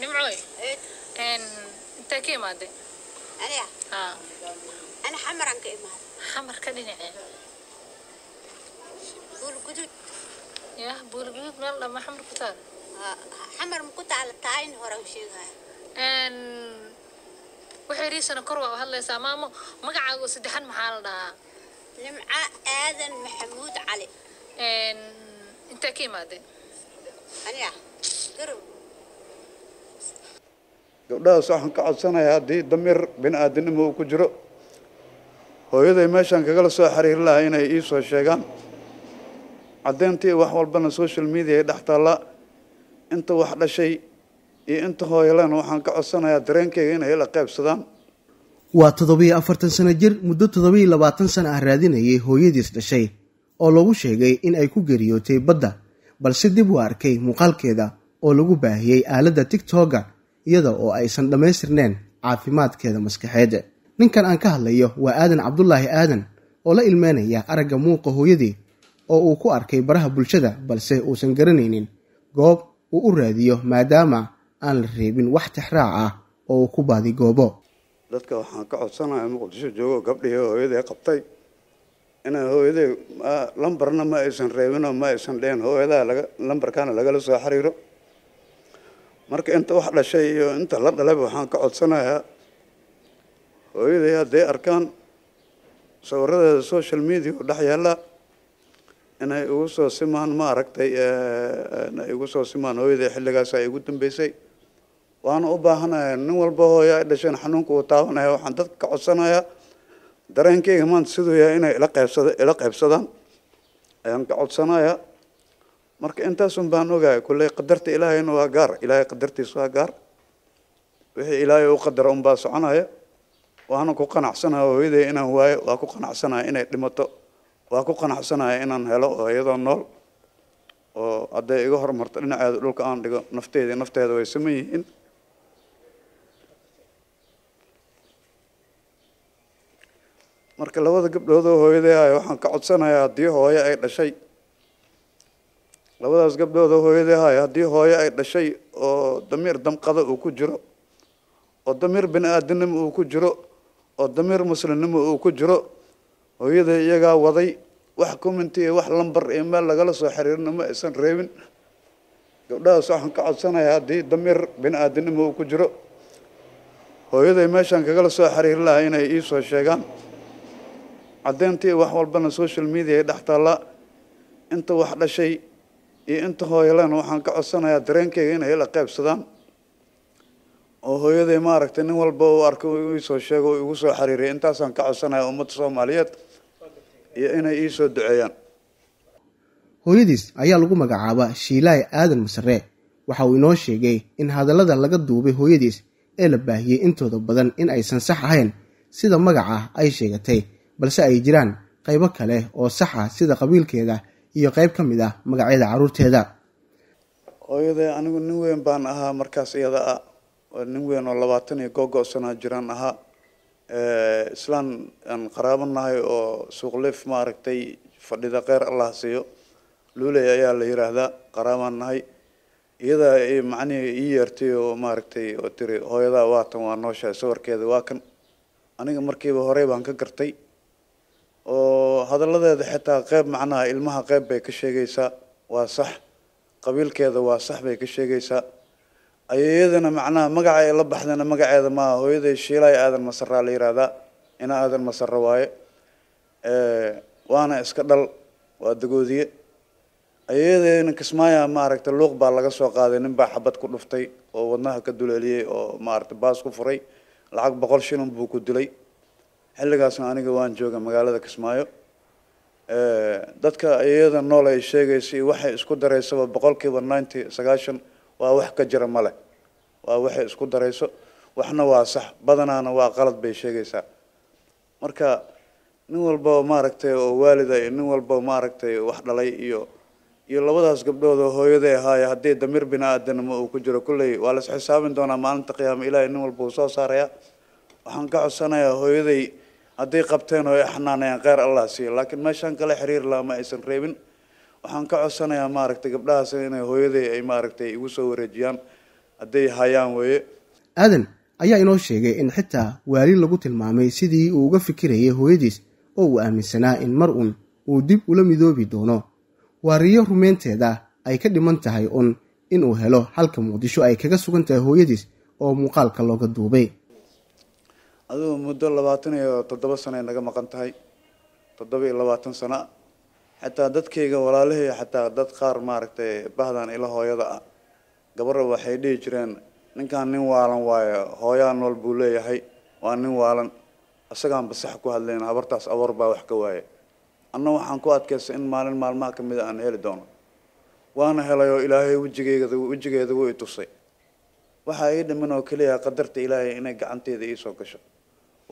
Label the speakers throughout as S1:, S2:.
S1: نمعوي
S2: إيه.
S1: إن أنت كي مادي
S2: أنا.
S1: ها
S2: أنا حمر عن
S1: كي مادي حمر
S2: كدين يعني.
S1: بول قدود. يا بول قدود مال ما
S2: حمر كتار. آه، حمر مكوت على
S1: التعين هو روشي غاية إن وحي ريسنا كروة وهلا سامامو مقعق وسدحان محالنا
S2: نمعا آذن محمود علي.
S1: إن أنت كي مادي
S2: أنا. قرب.
S3: Gabdhahaas waxaan ka codsanayaa haddii damiir bini aadinimo uu ku jiro. Hooyaday meeshaan kagala soo xiriiri lahaa inay ii soo sheegaan. Caddeyntii wax walbana social media ay dhex taallaa inta wax dhashay iyo inta hooyaleen waxaan ka codsanayaa dareenkeyga inay ila qaybsadaan.
S4: Waa toddobiyo afartan sano jir muddo toddobiyo labaatan sano ah raadinayay hooyadiis dhashay oo lagu sheegay in ay ku geeriyootay badda balse dib u arkay muuqaalkeeda oo lagu baahiyey aaladda tigtogga iyada oo aysan dhammaystirneen caafimaadkeeda maskaxeed ninkan aan ka hadlayo waa aadan cabdulaahi aadan oo la ilmeynaya aragga muuqa hooyadii oo uu ku arkay baraha bulshada balse uusan garanaynin goob uu u raadiyo maadaama aan la reebin wax tixraac ah oo uu ku baadigoobo
S3: dadka waxaan ka codsanayaa muqdisho joogo gabdhihii hooyaday qabtay. Inay hooyaday ma- lambarna ma aysan reebinoo ma aysan dhehen hooyadaha laga lambarkana lagala soo xiriiro marka inta wax dhashay iyo inta la dhalayba waxaan ka codsanayaa hooyaday hadday arkaan sawiradeeda social media oo dhex yaalla inay igu soo simaan ma aragtay eh, inay igu soo simaan hooyaday xilligaas ay igu dambeysay. Waana u baahanayaa nin walba hooya ay dhasheen xanuunka uu taabanaya waxaan dadka ka codsanayaa dareenkeyga maanta siduu yahay inay ila qaybsada ila qaybsadaan. Ayaan ka codsanayaa marka intaasun baan ogahay kulley qadarta ilaahayna waa gaar ilaahay qadartiisa waa gaar. Wixii ilaahay u qadara unbaa soconaya waana ku qanacsanaya hooyaday inaan waayo waa ku qanacsanaya inay dhimato waa ku qanacsanaya inaan helo oo iyadoo nool oo hadday iga hormarto dhinaceeda dhulka aan dhigo nafteeda iyo nafteeda way saman yihiin. Marka labada gabdhood oo hooyaday ahay waxaan ka codsanayaa haddii hooyo ay dhashay labadaas gabdhood oo hooyaday ahay haddii hooyo ay dhashay oo damiir damqada uu ku jiro oo damiir bini aadinimo uu ku jiro oo damiir muslimnimo uu ku jiro hooyaday iyagaa waday wax commenti iyo wax lambar iyo meel lagala soo xiriirina ma aysan reebin. Gabdhahaas waxaan ka codsanayaa haddii damiir bini aadinimo uu ku jiro hooyaday meeshaan kagala soo xiriiri lahaa inay ii soo sheegaan. Caddeyntii wax walbana social media ay dhex taallaa. Inta wax dhashay iyo inta hooyaleen waxaan ka codsanayaa dareenkeyga inay ila qaybsadaan. Oo hooyaday maaragtay nin walba uu arko iisoo sheego uu igu soo xiriiriya intaasaan ka codsanayaa ummadda soomaaliyeed iyo inay ii soo duceeyaan.
S4: Hooyadiis ayaa lagu magacaabaa shiilaay aadan masare waxa uu inoo sheegay in hadallada laga duubay hooyadiis ee la baahiyey intooda badan in aysan sax ahayn. Sida magaca ay sheegatay balse ay jiraan qaybo kale oo sax ah sida qabiilkeeda iyo qayb ka mid ah magacyada carruurteeda
S3: hooyaday anigu nin weyn baan ahaa markaas iyada ah. Nin weyn oo labaatan iyo googo sanaa jiraan ahaa. Islaan aan qaraabo nahay oo suuqleef maaragtay fadhida kheyr allah siiyo. Luuley ayaa la yiraahdaa qaraabaan nahay. Iyadaa i macnihii ii yeertay oo maaragtay oo tiri hooyadaa waatan waa nooshahay sawirkeeda waa kan. Aniga markiiba horey baan ka gartay oo hadalladeeda xitaa qeyb macnaha ilmaha qeyb bay ka sheegaysaa waa sax. Qabiilkeeda waa sax bay ka sheegaysaa. Ayayadana macnaha magaca ay la baxdana magaceeda maaha hooyaday shiilay aadan masaraa la yiraahdaa ina aadan masara waaye. Waana iska dhal waa dagoodiye. Ayayadana kismaaya maaragtay luuq baa laga soo qaaday nin baa xabad ku dhuftay oo wadnaha ka duleeliyey oo maaragtay baas ku furay. Lacag boqol shilin buu ku dilay xilligaasna aniga waan jooga magaalada kismaayo. Dadka iyada nool ay sheegaysay waxay isku daraysaba boqolkiiba ninety sagaashan waa wax ka jira male. Waa waxay isku darayso waxna waa sax badanaana waa qalad bay sheegaysaa. Marka nin walba maaragtay oo waalida iyo nin walba maaragtay wax dhalay iyo iyo labadaas gabdhood oo hooyaday ahaaya haddii damiir bini aadanimo uu ku jiro kulley waa la isxisaabin doonaa maalinta qiyaama ilaahay nin walba uu soo saaraya waxaan ka codsanayaa hooyaday hadday qabteen oo ay xanaanayaan kheyr allah siiyo laakiin meeshaan kale xiriir laha ma aysan reebin. Waxaan ka codsanayaa maaragtay gabdhahaas inay hooyaday ay maaragtay igu soo wareejiyaan. Hadday hayaan weeye.
S4: Aadan ayaa inoo sheegay in xitaa waali lagu tilmaamay sidii uu uga fikirayay hooyadiis oo uu aaminsanaa in mar un uu dib ula midoobi doono. Waariyo rumeynteeda ay ka dhiman tahay un inuu helo halka muqdisho ay kaga sugan tahay hooyadiis oo muuqaalka looga duubay
S3: adigu muddo labaatan iyo toddoba sano ay naga maqan tahay toddoba iyo labaatan sano xataa dadkayga walaalahey xataa dad qaar maaragtay bahdan ila hooyada ah gabadha waxay dhihi jireen ninkan nin waalan waayo hooyaa nool buu leeyahay waa nin waalan isagaan basax ku hadlayn habartaas abar baa wax ka waaye anna waxaan ku adkaystay in maalin maalmaha ka mid a aan heli doono waana helay oo ilaahay wejigeyga wejigeeda wuu i tusay waxaa ii dhiman oo keliya qadarta ilaahay inay gacanteeda ii soo gasho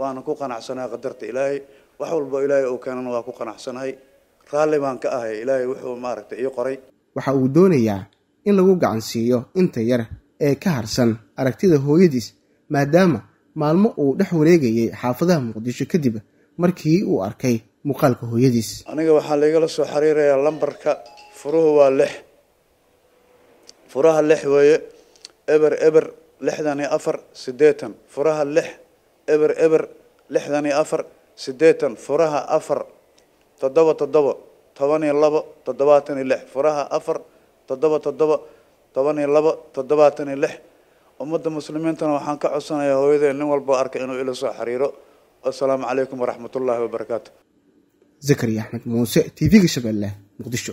S3: waana ku qanacsanahay qadarta ilaahay. Wax walba ilaahay uu keenana waa ku qanacsanahay raalli baan ka ahay ilaahay wuxuu maaragtay ii qoray.
S4: Waxa uu doonayaa in lagu gacansiiyo inta yar ee ka harsan aragtida hooyadiis maadaama maalmo uu dhex wareegayay xaafadaha muqdisho kadib markii uu arkay muuqaalka hooyadiis.
S3: Aniga waxaa laigala soo xiriirayaa lambarka furuhu waa lix. Furaha lix weeye eber eber lixdan iyo afar siddeetan. Furaha lix eber eber lixdan iyo afar siddeetan furaha afar toddoba toddoba toban iyo labo toddobaatan iyo lix furaha afar toddoba toddoba toban iyo labo toddobaatan iyo lix. Ummadda muslimiintana waxaan ka codsanayaa hooyadee nin walba arka inuu ila soo xiriiro. Assalaamu calaykum waraxmat ullaahi wabarakaatu
S4: zakariya axmed muuse t v-ga shabeelle muqdisho